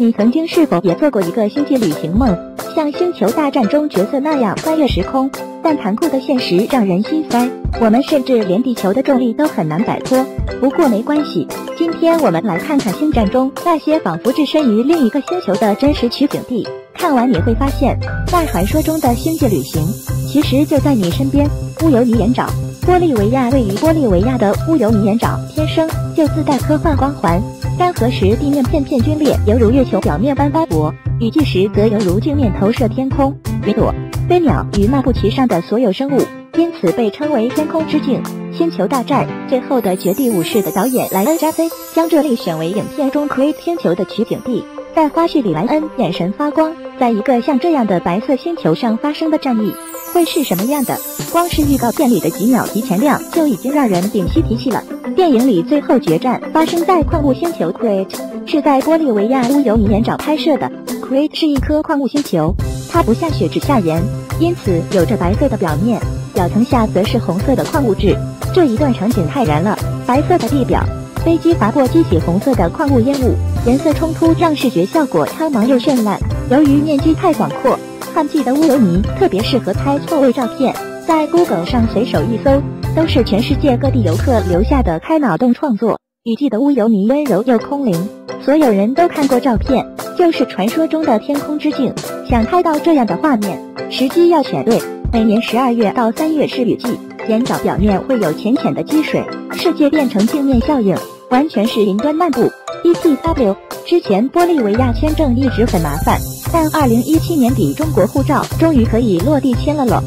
你曾经是否也做过一个星际旅行梦，像《星球大战》中角色那样穿越时空？但残酷的现实让人心塞，我们甚至连地球的重力都很难摆脱。不过没关系，今天我们来看看星战中那些仿佛置身于另一个星球的真实取景地。看完你会发现，在传说中的星际旅行，其实就在你身边。乌尤尼盐沼，玻利维亚位于玻利维亚的乌尤尼盐沼，天生就自带科幻光环。干涸时，地面片片龟裂，犹如月球表面般斑驳；雨季时，则犹如镜面投射天空。云朵、飞鸟与漫步其上的所有生物，因此被称为天空之镜。星球大战最后的绝地武士的导演莱恩·扎菲将这里选为影片中 Create 星球的取景地。在花絮里，莱恩眼神发光，在一个像这样的白色星球上发生的战役会是什么样的？光是预告片里的几秒提前量就已经让人屏息提气了。电影里最后决战发生在矿物星球 Crete，是在玻利维亚乌尤尼盐沼拍摄的。Crete 是一颗矿物星球，它不下雪只下盐，因此有着白色的表面，表层下则是红色的矿物质。这一段场景太燃了，白色的地表，飞机划过激起红色的矿物烟雾，颜色冲突让视觉效果苍茫又绚烂。由于面积太广阔，旱季的乌尤尼特别适合拍错位照片，在 Google 上随手一搜。都是全世界各地游客留下的开脑洞创作。雨季的乌尤尼温柔又空灵，所有人都看过照片，就是传说中的天空之镜。想拍到这样的画面，时机要选对。每年十二月到三月是雨季，盐沼表面会有浅浅的积水，世界变成镜面效应，完全是云端漫步。E T W 之前玻利维亚签证一直很麻烦，但二零一七年底中国护照终于可以落地签了喽。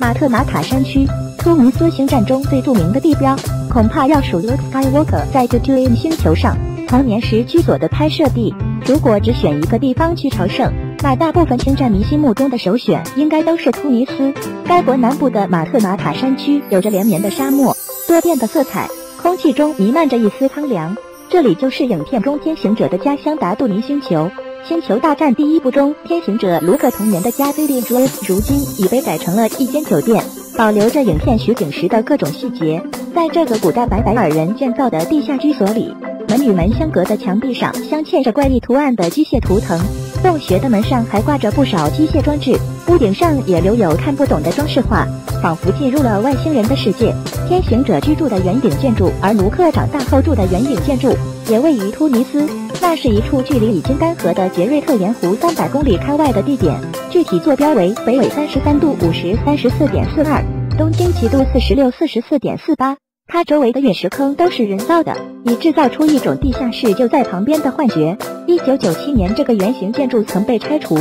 马特马塔山区。突尼斯星战中最著名的地标，恐怕要数 Luke Skywalker 在 Tatooine 星球上童年时居所的拍摄地。如果只选一个地方去朝圣，那大部分星战迷心目中的首选应该都是突尼斯。该国南部的马特马塔山区有着连绵的沙漠，多变的色彩，空气中弥漫着一丝苍凉。这里就是影片中天行者的家乡达杜尼星球。星球大战第一部中，天行者卢克童年的家 v i l l a g e 如今已被改成了一间酒店。保留着影片取景时的各种细节，在这个古代白白尔人建造的地下居所里，门与门相隔的墙壁上镶嵌着怪异图案的机械图腾，洞穴的门上还挂着不少机械装置，屋顶上也留有看不懂的装饰画，仿佛进入了外星人的世界。天行者居住的圆顶建筑，而卢克长大后住的圆顶建筑，也位于突尼斯。那是一处距离已经干涸的杰瑞特盐湖三百公里开外的地点，具体坐标为北纬三十三度五十三十四点四二，东经纬度四十六四十四点四八。它周围的陨石坑都是人造的，以制造出一种地下室就在旁边的幻觉。一九九七年，这个圆形建筑曾被拆除，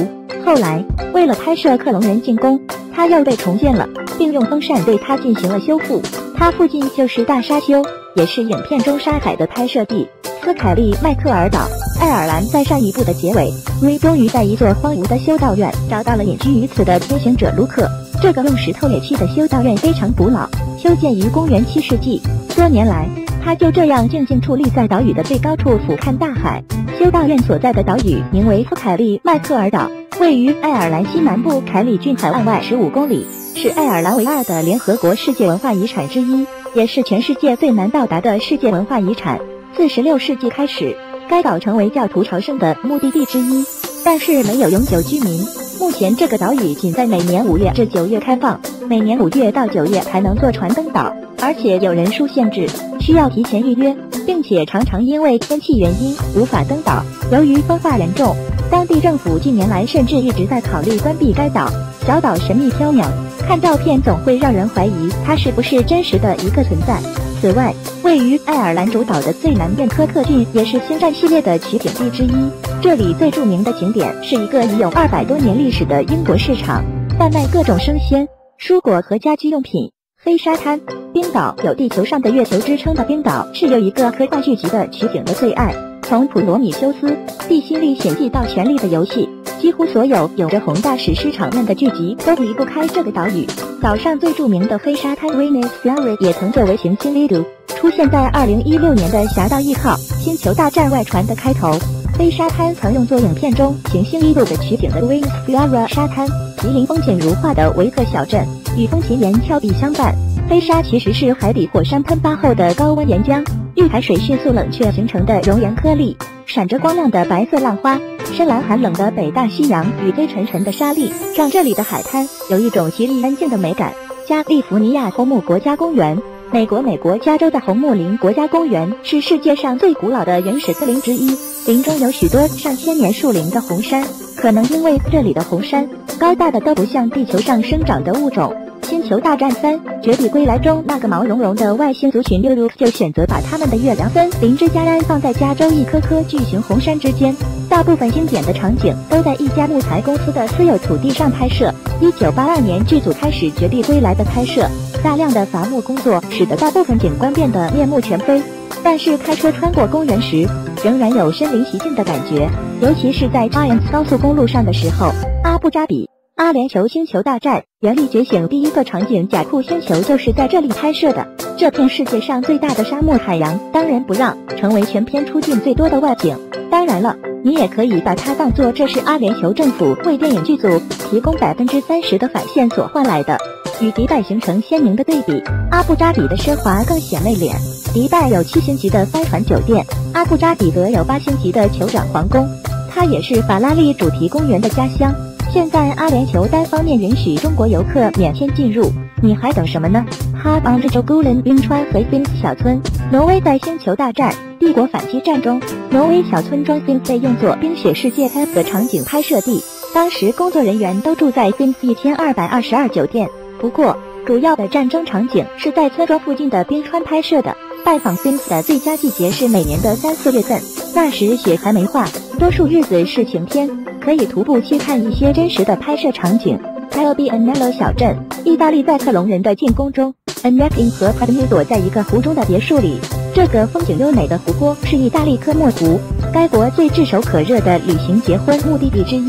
后来为了拍摄克隆人进攻，它又被重建了，并用风扇对它进行了修复。它附近就是大沙丘，也是影片中沙海的拍摄地。斯凯利麦克尔岛，爱尔兰在上一部的结尾，瑞终于在一座荒芜的修道院找到了隐居于此的天行者卢克。这个用石头垒砌的修道院非常古老，修建于公元七世纪。多年来，他就这样静静矗立在岛屿的最高处，俯瞰大海。修道院所在的岛屿名为斯凯利麦克尔岛，位于爱尔兰西南部凯里郡海岸外十五公里，是爱尔兰唯二的联合国世界文化遗产之一，也是全世界最难到达的世界文化遗产。自十六世纪开始，该岛成为教徒朝圣的目的地之一，但是没有永久居民。目前这个岛屿仅在每年五月至九月开放，每年五月到九月才能坐船登岛，而且有人数限制，需要提前预约，并且常常因为天气原因无法登岛。由于风化严重，当地政府近年来甚至一直在考虑关闭该岛。小岛神秘缥缈，看照片总会让人怀疑它是不是真实的一个存在。此外，位于爱尔兰主岛的最南边科克郡也是星战系列的取景地之一。这里最著名的景点是一个已有二百多年历史的英国市场，贩卖各种生鲜、蔬果和家居用品。黑沙滩，冰岛有“地球上的月球”之称的冰岛是有一个科幻剧集的取景的最爱。从《普罗米修斯》《地心历险记》到《权力的游戏》，几乎所有有着宏大史诗场面的剧集都离不开这个岛屿。岛上最著名的黑沙滩 r e n e s f l o r y 也曾作为行星力度出现在2016年的《侠盗一号：星球大战外传》的开头。黑沙滩曾用作影片中行星一路的取景的 r e n e s f l o r a 沙滩，吉林风景如画的维克小镇，与风琴岩峭壁相伴。黑沙其实是海底火山喷发后的高温岩浆遇海水迅速冷却形成的熔岩颗粒。闪着光亮的白色浪花，深蓝寒冷的北大西洋与黑沉沉的沙砾，让这里的海滩有一种奇丽安静的美感。加利福尼亚红木国家公园，美国美国加州的红木林国家公园是世界上最古老的原始森林之一，林中有许多上千年树龄的红杉，可能因为这里的红杉高大的都不像地球上生长的物种。星球大战三：绝地归来中，那个毛茸茸的外星族群 Uru 就选择把他们的月亮森林之家安放在加州一颗颗巨型红杉之间。大部分经典的场景都在一家木材公司的私有土地上拍摄。一九八二年，剧组开始绝地归来的拍摄，大量的伐木工作使得大部分景观变得面目全非。但是开车穿过公园时，仍然有身临其境的感觉，尤其是在 Giant 高速公路上的时候。阿布扎比。阿联酋星球大战：原力觉醒第一个场景甲库星球就是在这里拍摄的。这片世界上最大的沙漠海洋，当仁不让，成为全片出镜最多的外景。当然了，你也可以把它当做这是阿联酋政府为电影剧组提供百分之三十的返现所换来的。与迪拜形成鲜明的对比，阿布扎比的奢华更显内敛。迪拜有七星级的帆船酒店，阿布扎比则有八星级的酋长皇宫，它也是法拉利主题公园的家乡。现在阿联酋单方面允许中国游客免签进入，你还等什么呢？哈邦之州孤人冰川和 Sins 小村，挪威在星球大战：帝国反击战中，挪威小村庄 Sins 被用作冰雪世界 F 的场景拍摄地，当时工作人员都住在 Fins 一千二百二十二酒店。不过，主要的战争场景是在村庄附近的冰川拍摄的。拜访 Sins 的最佳季节是每年的三四月份，那时雪还没化，多数日子是晴天。可以徒步去看一些真实的拍摄场景。还有 b a n e l l o 小镇，意大利在克隆人的进攻中 a n e c i n 和 Padme 躲在一个湖中的别墅里。这个风景优美的湖泊是意大利科莫湖，该国最炙手可热的旅行结婚目的地之一。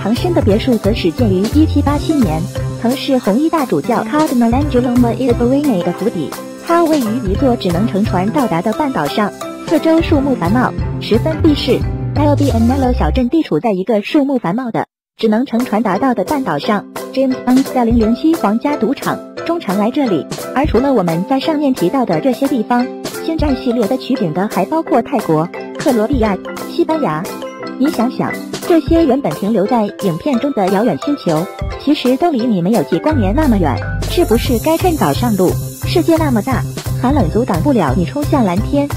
唐申的别墅则始建于1787年，曾是红衣大主教 Cardinal Angelo m a i r b o r i n i 的府邸。它位于一座只能乘船到达的半岛上，四周树木繁茂，十分避世。LBNello 小镇地处在一个树木繁茂的、只能乘船达到的半岛上。James Bond 在007皇家赌场中常来这里。而除了我们在上面提到的这些地方，星战系列的取景的还包括泰国、克罗地亚、西班牙。你想想，这些原本停留在影片中的遥远星球，其实都离你没有几光年那么远，是不是该趁早上路？世界那么大，寒冷阻挡不了你冲向蓝天。